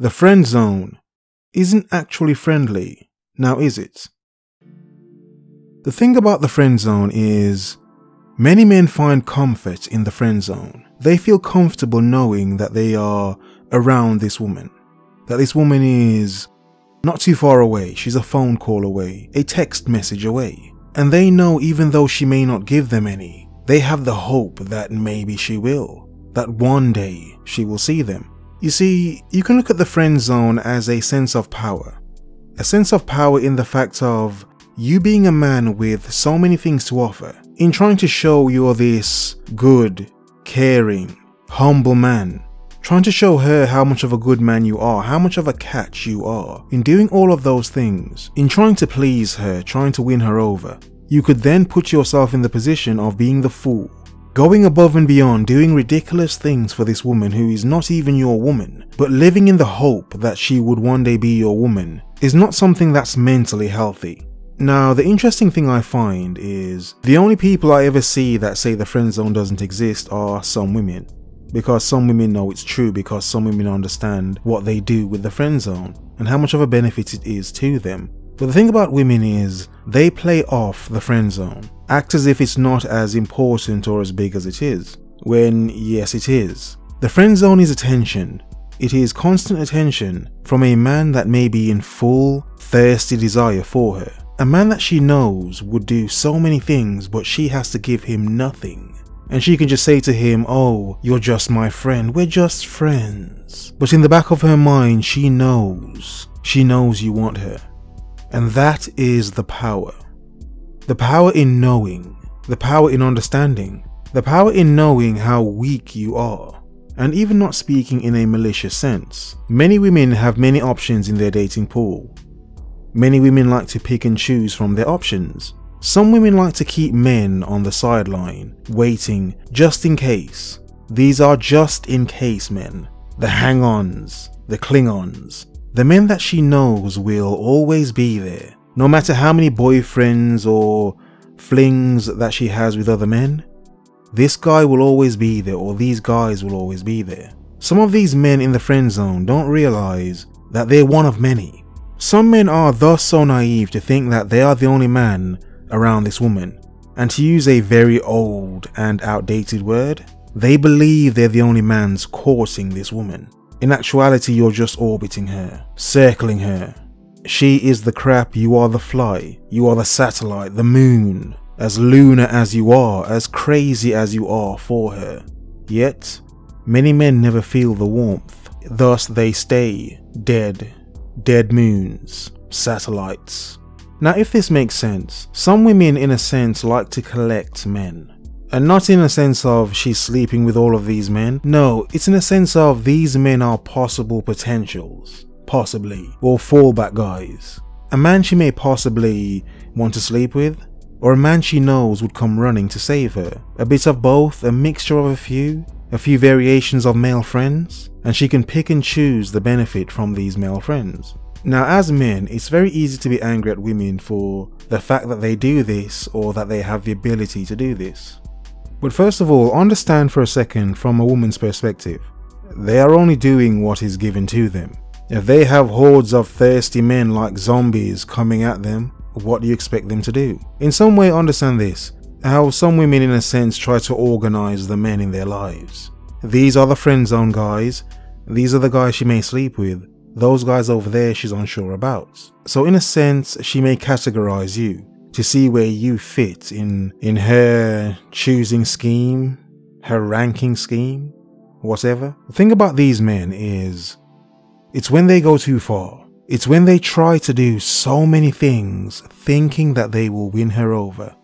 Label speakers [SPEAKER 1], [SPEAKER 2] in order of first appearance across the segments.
[SPEAKER 1] The friend zone isn't actually friendly, now is it? The thing about the friend zone is many men find comfort in the friend zone. They feel comfortable knowing that they are around this woman, that this woman is not too far away, she's a phone call away, a text message away. And they know even though she may not give them any, they have the hope that maybe she will, that one day she will see them. You see, you can look at the friend zone as a sense of power. A sense of power in the fact of you being a man with so many things to offer, in trying to show you're this good, caring, humble man, trying to show her how much of a good man you are, how much of a catch you are. In doing all of those things, in trying to please her, trying to win her over, you could then put yourself in the position of being the fool. Going above and beyond, doing ridiculous things for this woman who is not even your woman, but living in the hope that she would one day be your woman, is not something that's mentally healthy. Now, the interesting thing I find is the only people I ever see that say the friend zone doesn't exist are some women. Because some women know it's true, because some women understand what they do with the friend zone and how much of a benefit it is to them. But the thing about women is, they play off the friend zone, act as if it's not as important or as big as it is, when yes it is. The friend zone is attention. It is constant attention from a man that may be in full, thirsty desire for her. A man that she knows would do so many things, but she has to give him nothing. And she can just say to him, Oh, you're just my friend, we're just friends. But in the back of her mind, she knows, she knows you want her. And that is the power. The power in knowing, the power in understanding, the power in knowing how weak you are. And even not speaking in a malicious sense, many women have many options in their dating pool. Many women like to pick and choose from their options. Some women like to keep men on the sideline, waiting just in case. These are just in case men, the hang ons, the Klingons, the men that she knows will always be there, no matter how many boyfriends or flings that she has with other men. This guy will always be there, or these guys will always be there. Some of these men in the friend zone don't realize that they're one of many. Some men are thus so naive to think that they are the only man around this woman, and to use a very old and outdated word, they believe they're the only mans courting this woman. In actuality, you're just orbiting her, circling her. She is the crap, you are the fly, you are the satellite, the moon, as lunar as you are, as crazy as you are for her. Yet, many men never feel the warmth, thus they stay dead, dead moons, satellites. Now, if this makes sense, some women, in a sense, like to collect men. And not in a sense of she's sleeping with all of these men. No, it's in a sense of these men are possible potentials, possibly, or fallback guys. A man she may possibly want to sleep with, or a man she knows would come running to save her. A bit of both, a mixture of a few, a few variations of male friends, and she can pick and choose the benefit from these male friends. Now, as men, it's very easy to be angry at women for the fact that they do this or that they have the ability to do this. But first of all, understand for a second from a woman's perspective. They are only doing what is given to them. If they have hordes of thirsty men like zombies coming at them, what do you expect them to do? In some way, understand this how some women, in a sense, try to organize the men in their lives. These are the friend zone guys, these are the guys she may sleep with, those guys over there she's unsure about. So, in a sense, she may categorize you to see where you fit in in her choosing scheme, her ranking scheme, whatever. The thing about these men is it's when they go too far. It's when they try to do so many things thinking that they will win her over.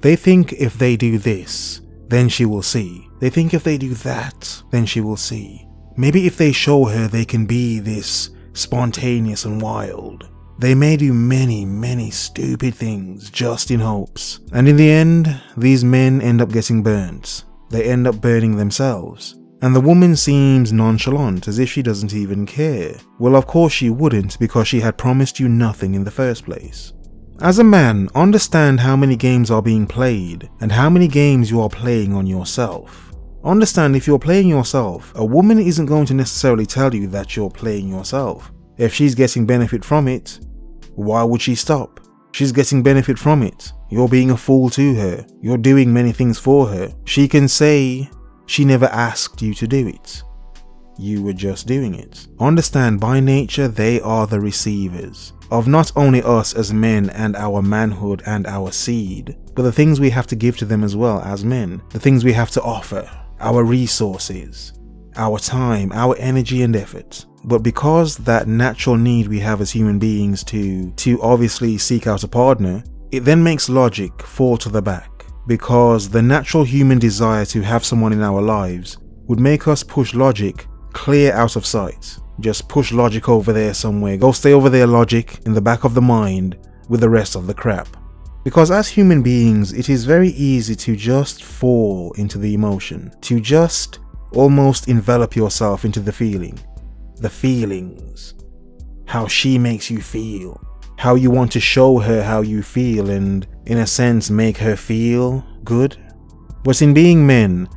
[SPEAKER 1] They think if they do this, then she will see. They think if they do that, then she will see. Maybe if they show her they can be this spontaneous and wild, they may do many, many stupid things just in hopes. And in the end, these men end up getting burnt. They end up burning themselves. And the woman seems nonchalant, as if she doesn't even care. Well, of course she wouldn't, because she had promised you nothing in the first place. As a man, understand how many games are being played, and how many games you are playing on yourself. Understand if you're playing yourself, a woman isn't going to necessarily tell you that you're playing yourself. If she's getting benefit from it, why would she stop? She's getting benefit from it. You're being a fool to her. You're doing many things for her. She can say she never asked you to do it. You were just doing it. Understand, by nature, they are the receivers of not only us as men and our manhood and our seed, but the things we have to give to them as well as men, the things we have to offer, our resources, our time, our energy and effort. But because that natural need we have as human beings to, to obviously seek out a partner, it then makes logic fall to the back. Because the natural human desire to have someone in our lives would make us push logic clear out of sight. Just push logic over there somewhere. Go stay over there, logic, in the back of the mind with the rest of the crap. Because as human beings, it is very easy to just fall into the emotion, to just almost envelop yourself into the feeling the feelings, how she makes you feel, how you want to show her how you feel and, in a sense, make her feel good. But in being men,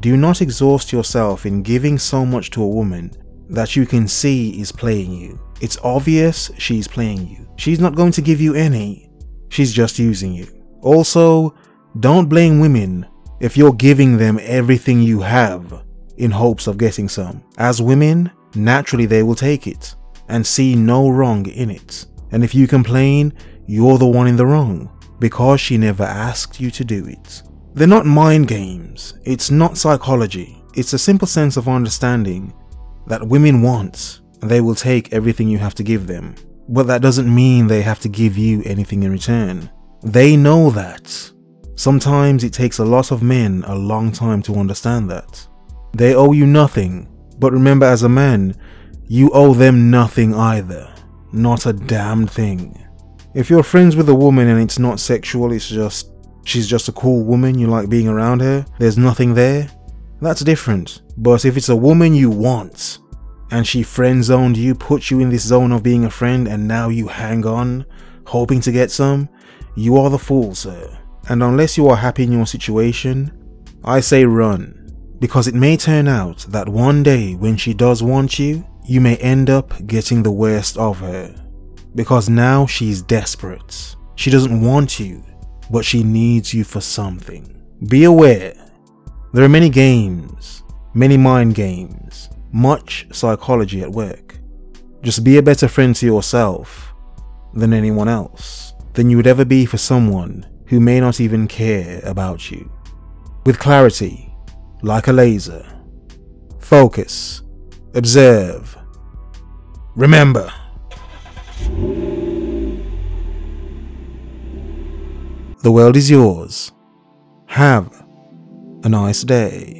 [SPEAKER 1] do not exhaust yourself in giving so much to a woman that you can see is playing you. It's obvious she's playing you. She's not going to give you any, she's just using you. Also, don't blame women if you're giving them everything you have in hopes of getting some. As women, naturally they will take it and see no wrong in it. And if you complain, you're the one in the wrong because she never asked you to do it. They're not mind games, it's not psychology, it's a simple sense of understanding that women want and they will take everything you have to give them. But that doesn't mean they have to give you anything in return. They know that. Sometimes it takes a lot of men a long time to understand that. They owe you nothing but remember, as a man, you owe them nothing either. Not a damn thing. If you're friends with a woman and it's not sexual, it's just she's just a cool woman, you like being around her, there's nothing there, that's different. But if it's a woman you want, and she friend zoned you, put you in this zone of being a friend, and now you hang on, hoping to get some, you are the fool, sir. And unless you are happy in your situation, I say run. Because it may turn out that one day when she does want you, you may end up getting the worst of her. Because now she's desperate. She doesn't want you, but she needs you for something. Be aware, there are many games, many mind games, much psychology at work. Just be a better friend to yourself than anyone else, than you would ever be for someone who may not even care about you. With clarity, like a laser. Focus. Observe. Remember. The world is yours. Have a nice day.